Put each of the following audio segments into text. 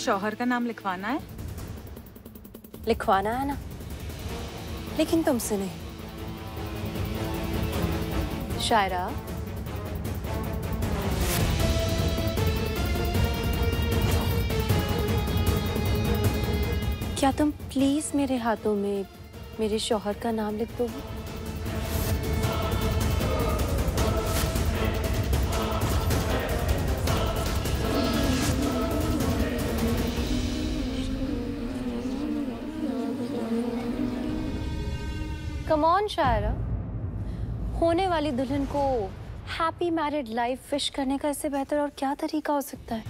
शौहर का नाम लिखवाना है? लिखवाना है ना? लेकिन तुमसे नहीं। शायरा? क्या तुम प्लीज़ मेरे हाथों में मेरे शौहर का नाम लिख दोगे? कम ऑन शायरा होने वाली दुल्हन को हैप्पी मैरिड लाइफ विश करने का इससे बेहतर और क्या तरीका हो सकता है?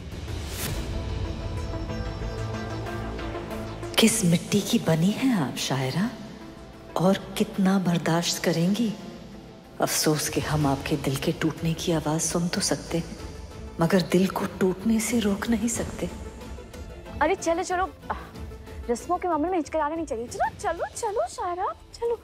किस मिट्टी की बनी है आप शायरा? और कितना बर्दाश्त करेंगी? अफसोस कि हम आपके दिल के टूटने की आवाज़ सुन तो सकते हैं मगर दिल को टूटने से रोक नहीं सकते। अरे चलो चलो। रस्मों के मामले में हिचकिचाना नहीं चाहिए। चलो चलो चलो शायरा चलो।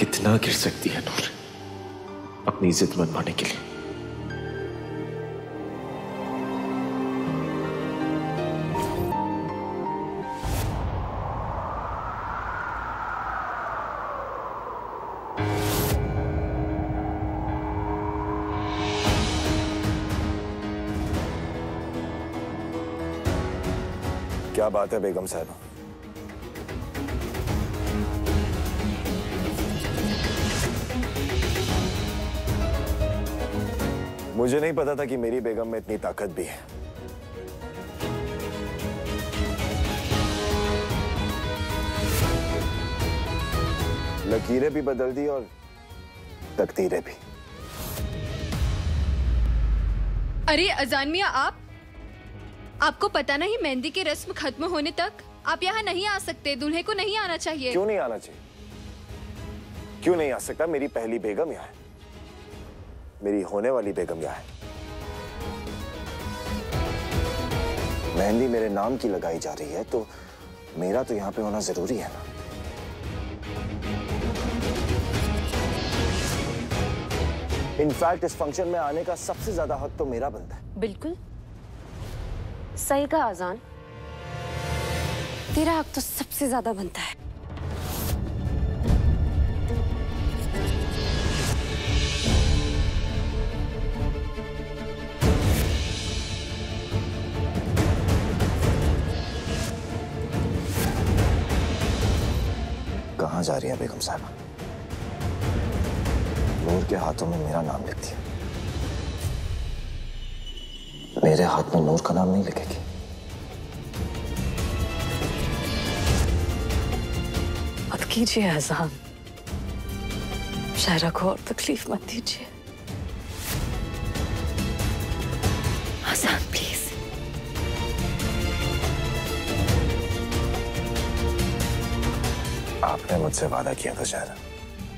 कितना गिर सकती है नूर? अपनी इज़्ज़त मनवाने के लिए। क्या बात है बेगम साहबा? मुझे नहीं पता था कि मेरी बेगम में इतनी ताकत भी है। लकीरें भी बदल दी और तकदीरें भी। अरे अजान मिया आप? आपको पता नहीं मेहंदी की रस्म खत्म होने तक आप यहाँ नहीं आ सकते दूल्हे को नहीं आना चाहिए। क्यों नहीं आना चाहिए? क्यों नहीं आ सकता? मेरी पहली बेगम यहाँ है। मेरी होने वाली बेगम यहाँ है मेहंदी मेरे नाम की लगाई जा रही है तो मेरा तो यहाँ पे होना ज़रूरी है ना। इनफैक्ट इस फ़ंक्शन में आने का सबसे ज़्यादा हक तो मेरा बनता है। बिल्कुल। सही का आजान, तेरा हक तो सबसे ज़्यादा बनता है। जा रही है बेगम साहबा नूर के हाथों में मेरा नाम लिख दिया मेरे हाथ में नूर का नाम नहीं लिखेगी। मत कीजिए एहसान शायरा को और तकलीफ़ मत दीजिए। आसान प्लीज़ आपने मुझसे वादा किया था शायरा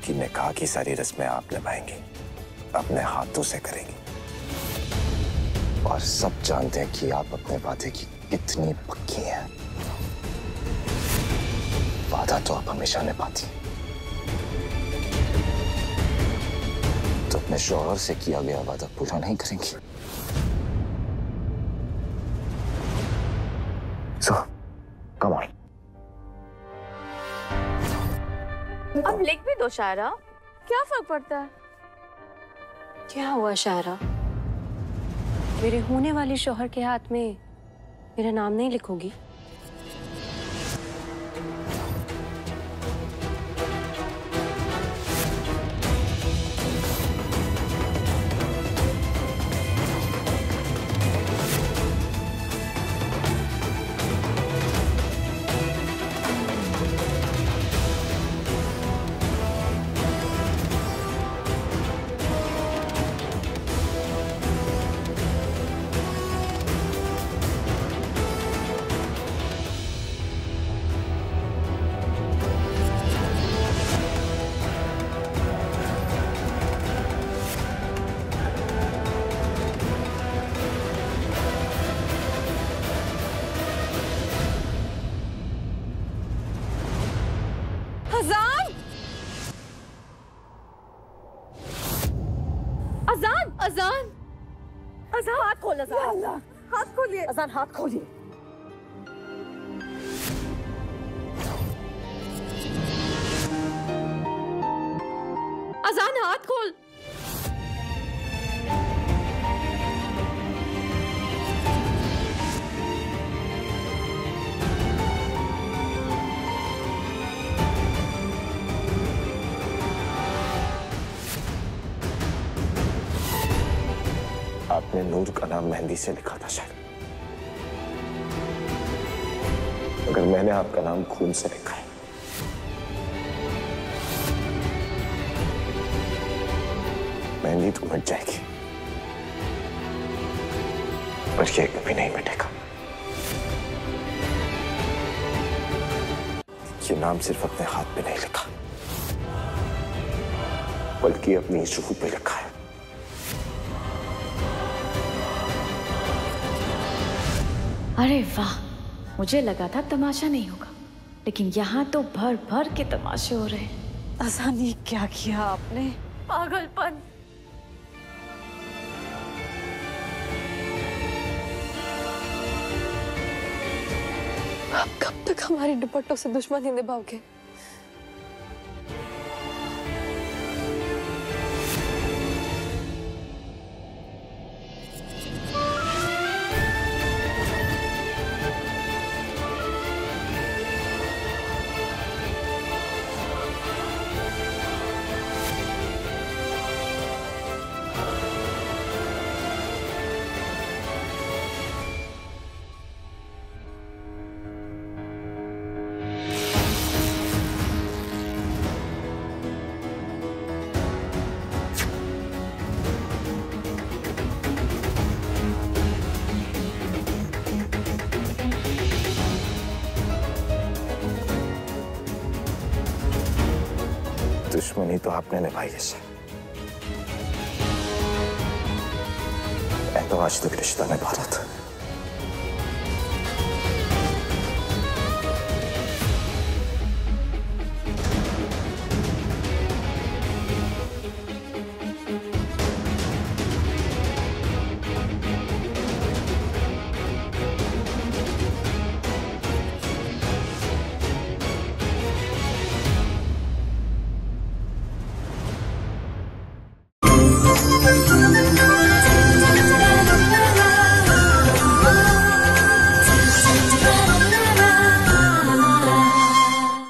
कि निकाह की सारी रस्में आप निभाएँगी, अपने हाथों से करेंगी। और सब जानते हैं कि आप अपने वादे की कितनी पक्की हैं। वादा तो आप हमेशा निभाती। तो अपने शौहर से किया गया वादा पूरा नहीं करेंगी। लिख भी दो, शायरा। क्या फ़र्क पड़ता है? क्या हुआ, शायरा? मेरे होने वाले शोहर के हाथ में मेरा नाम नहीं लिखोगी? अजान अजान अजान अजान हाथ खोल अजान हाथ खोलिए। अजान हाथ खोलिए। अजान हाथ खोल। आपने नूर का नाम मेहंदी से लिखा था शायद। मगर मैंने आपका नाम खून से लिखा है। मेहंदी तो मिट जाएगी। पर ये कभी नहीं मिटेगा। ये नाम सिर्फ़ अपने हाथ पे नहीं लिखा। बल्कि अपनी रूह पे लिखा है। अरे वाह, मुझे लगा था तमाशा नहीं होगा, लेकिन यहाँ तो भर भर के तमाशे हो रहे आसानी, क्या किया आपने? पागलपन। आप कब तक हमारे दुपट्टों से दुश्मनी निभाओगे? दुश्मनी तो आपने निभाई है सर। तो आज तक रिश्ता निभा रहा था।